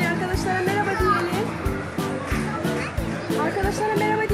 arkadaşlara merhaba diyelim. Arkadaşlara merhaba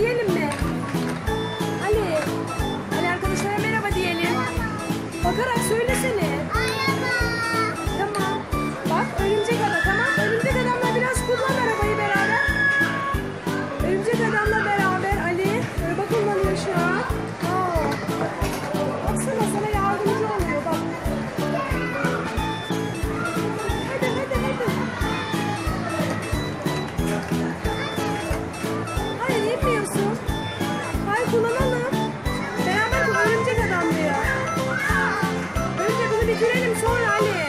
Vur Ali.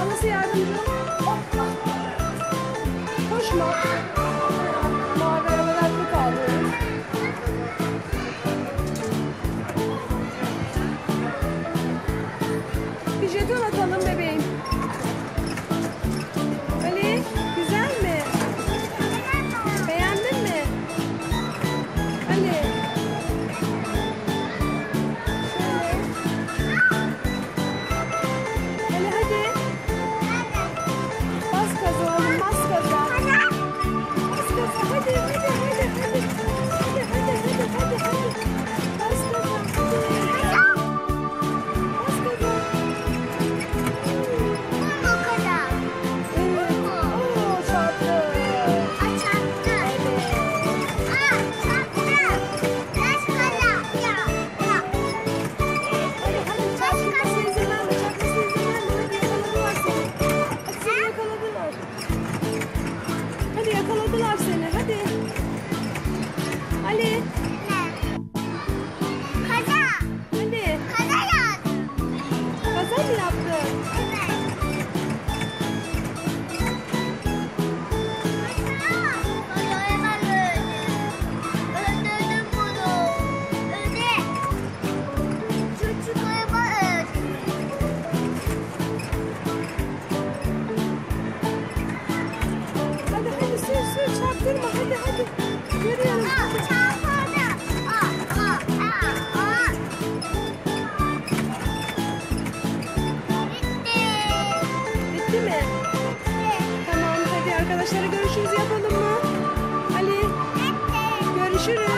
Babası yardımcı ol. Koşma. Mavi arabadan çok ağlıyoruz. Bir jeton atalım bebeğim. Ali güzel mi? Beğendin mi? Ali. yakaladılar seni. Hadi. Ali. Bitti mi? Tamam hadi arkadaşlara görüşürüz yapalım mı? Ali görüşürüz.